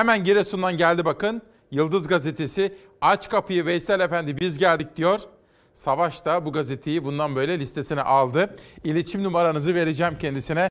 Hemen Giresun'dan geldi bakın. Yıldız Gazetesi aç kapıyı Veysel Efendi biz geldik diyor. Savaş da bu gazeteyi bundan böyle listesine aldı. İletişim numaranızı vereceğim kendisine.